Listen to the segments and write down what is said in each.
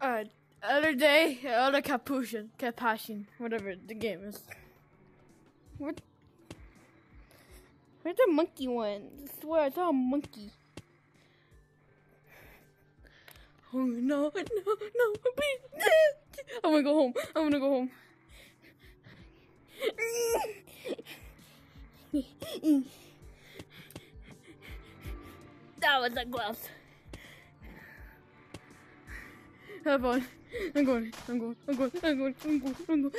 Uh, other day, other capuchin, capuchin, whatever the game is. What? Where's the monkey one? I swear I saw a monkey. Oh no, no, no, please. I'm gonna go home. I'm gonna go home. that was a glove. Have fun. I'm going. I'm going. I'm going. I'm going. I'm going. I'm going.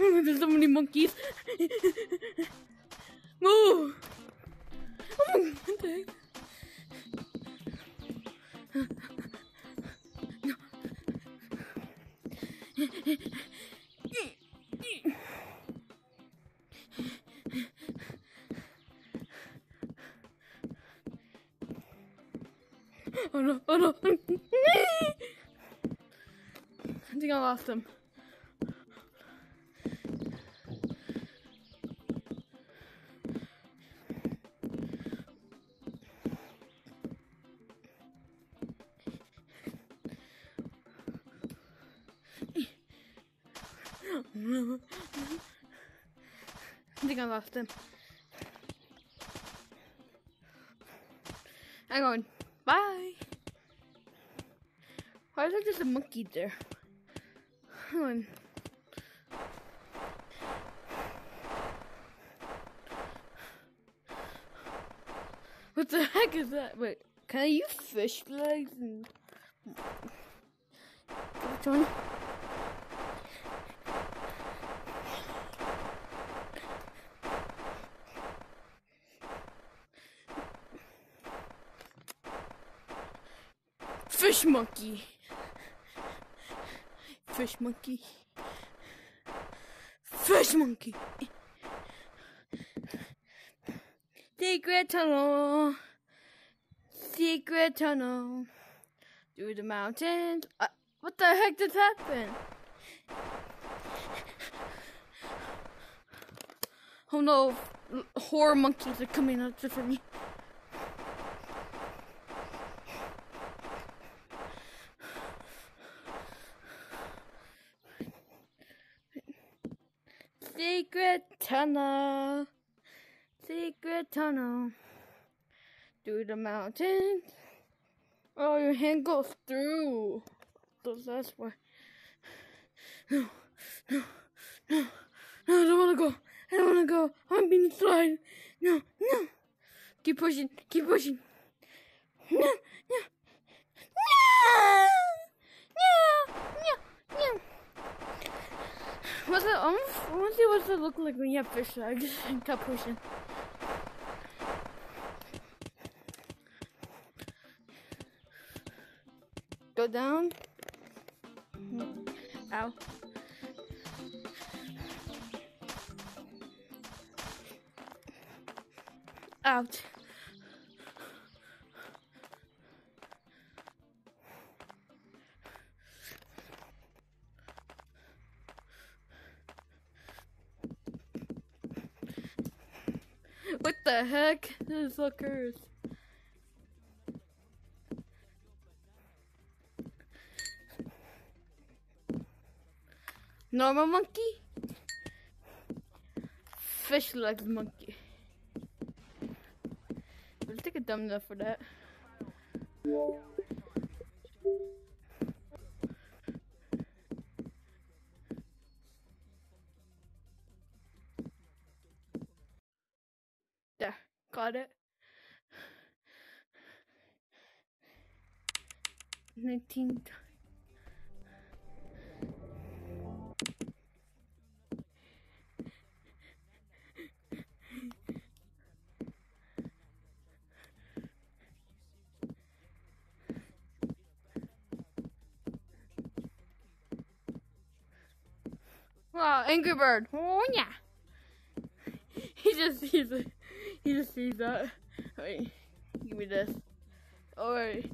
Oh, there's so many monkeys. Move. Oh, what the heck? Oh no, oh no. Oh I think I lost him. I think I lost him. Hang on. Bye. Why is there just a monkey there? On. What the heck is that? Wait, can I use fish legs and which one? Fish monkey. Fish monkey. Fish monkey. Secret tunnel. Secret tunnel. Through the mountains. Uh, what the heck just happened? Oh no, horror monkeys are coming after me. Secret tunnel, secret tunnel through the mountains. Oh, your hand goes through. So that's why. No, no, no, no, I don't want to go. I don't want to go. I'm being slide. No, no. Keep pushing, keep pushing. No, no, no, no, no. What's it? Um, I want to see what it look like when you have fish legs keep pushing. Go down. Mm-hmm. Ow. Out. The heck? This suckers. Normal monkey? Fish legs monkey. Let's take a thumbnail for that. Got it. 19. Wow, Angry Bird. Oh yeah. He just sees it. he just sees that. Wait, give me this. Alright.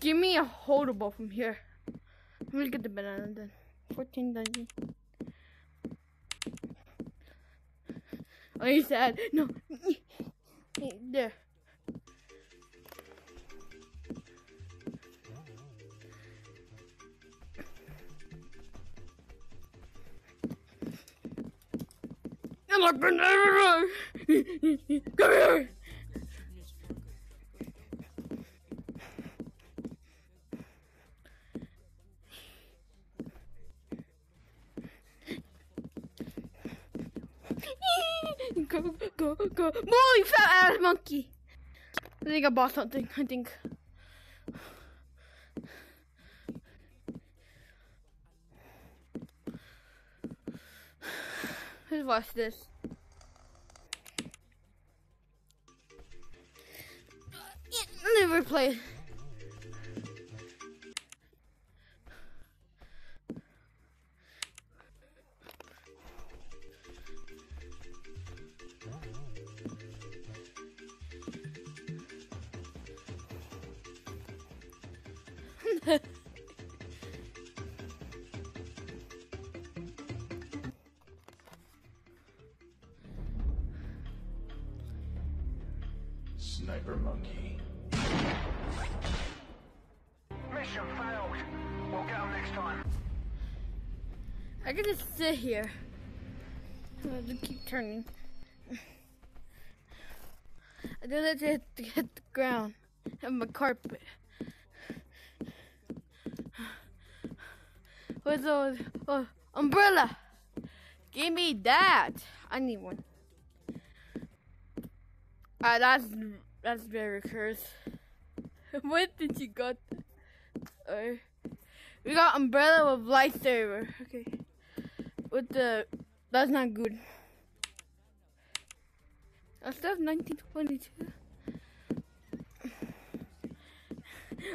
Give me a holdable from here. Let me get the banana then. 14 dungeon. Oh, you sad. No. there. And I've been everywhere. Come here! go, go, go. Move, you fat ass monkey. I think I bought something. I think. Let's watch this. Never played. I can just sit here. I have to keep turning. I do that to hit, to hit the ground and my carpet. Where's the oh, umbrella? Give me that. I need one. Ah, that's that's very cursed. what did you got? Uh, we got umbrella with lightsaber. Okay. With the that's not good. That's stuff 1922.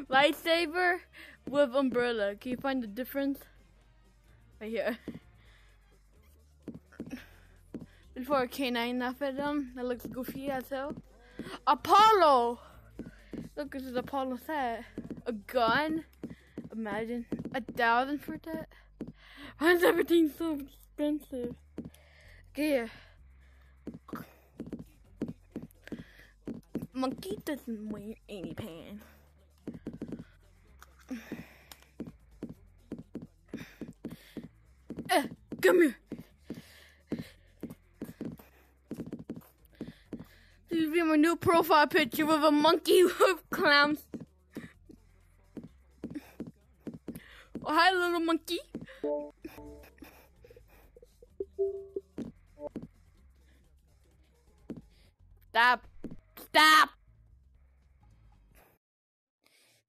Lightsaber with umbrella. Can you find the difference? Right here. Before a canine outfit them, that looks goofy as hell. Apollo! Look, this is Apollo set. A gun? Imagine. A thousand for that? Why is everything so expensive? Okay. Monkey doesn't wear any pants. Eh, come here. This is be my new profile picture with a monkey with clowns. Oh, hi, little monkey. Stop. Stop.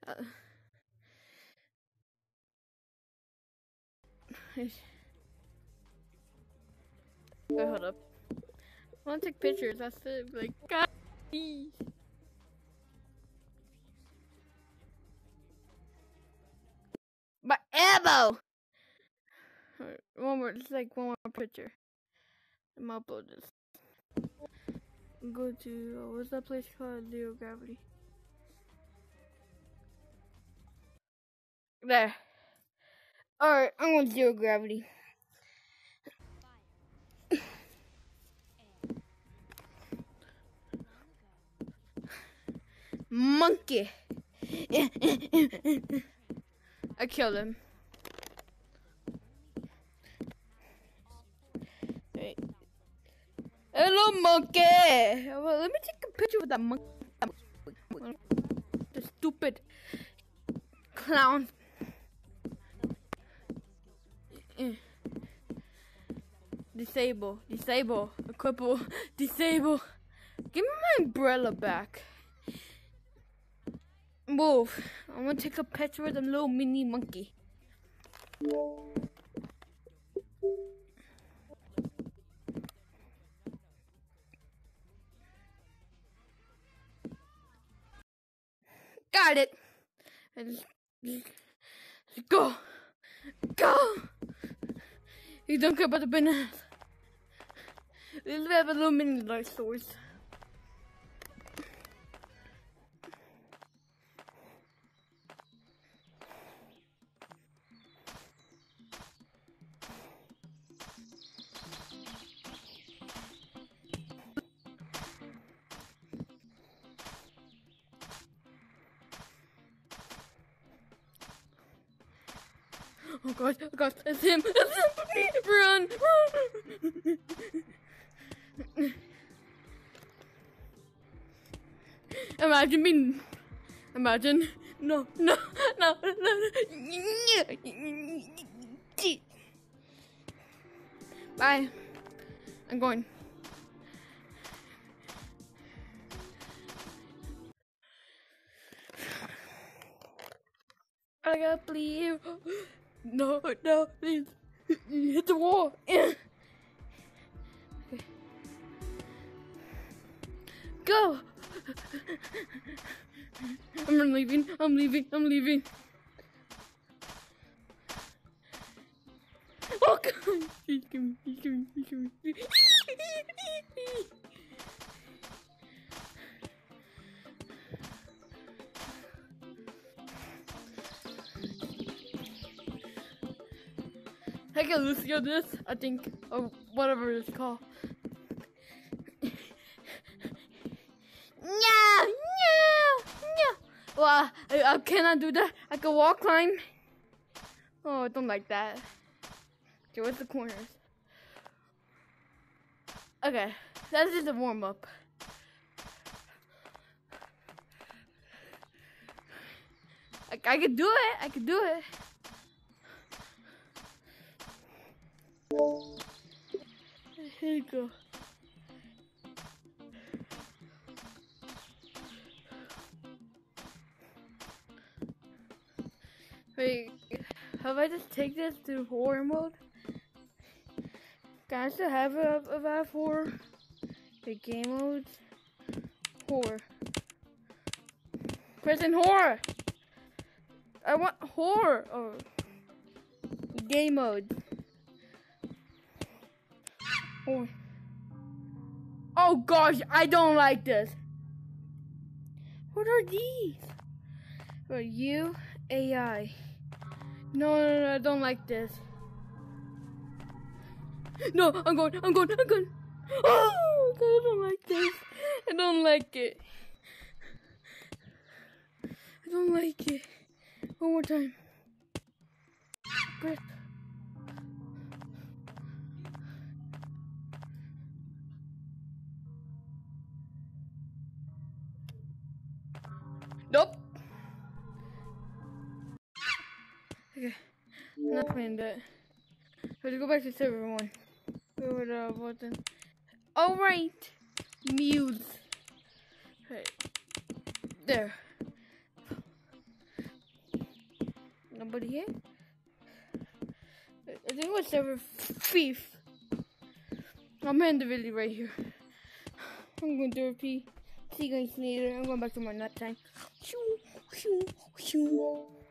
Uh, Wait, hold up. I want to take pictures. That's it. Like, God. My elbow. One more. Just like one more picture. I'm gonna upload this. Go to what's that place called? Zero gravity. There. Alright, I'm on zero gravity. Monkey. I killed him. Hello, monkey. Well, let me take a picture with that monkey. The stupid clown. Disable, disable, equipable, disable. Give me my umbrella back. Move. I want to take a picture with a little mini monkey. Got it. Go. Go. You don't care about the bananas. Let's have a little mini dinosaurs. Oh god, oh god, it's him, it's him, run, run. Imagine being. Imagine. No, no, no, no. Bye. I'm going. I gotta believe. No, no, please. Hit the wall. Okay. Go. I'm leaving. I'm leaving. I'm leaving. Oh God! I can Lucio this, I think, or whatever it's called. No, no, no. Well, I, I cannot do that. I can walk climb. Oh, I don't like that. Okay, what's the corners? Okay, that's just a warm up. I, I can do it. I can do it. Here you go. Wait, have I just take this to horror mode? Can I still have it of that horror? The game modes? Horror. Pressing horror! I want horror! Oh. Game mode. Oh. oh gosh, I don't like this. What are these? For you, AI. No, no, no, I don't like this. No, I'm going, I'm going, I'm going. Oh, I don't like this. I don't like it. I don't like it. One more time. Playing that. Let's go back to server one. Go with uh, button. All right, Muse. Right there. Nobody here. I think it was server thief. I'm in the video right here. I'm going to repeat. See you guys later. I'm going back to my nut time. Shoo, shoo, shoo.